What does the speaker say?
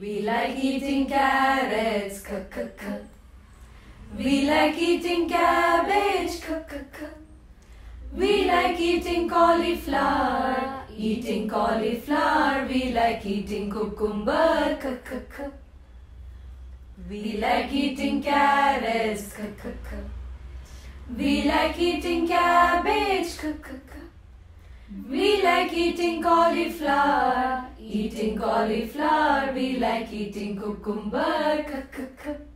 We like eating carrots, c c c. We like eating cabbage, c c c. We like eating cauliflower, eating cauliflower. We like eating cucumber, c c c. We like eating carrots, c c c. We like eating cabbage, c c c. We like eating cauliflower, eating cauliflower. We like eating cucumber, c c c.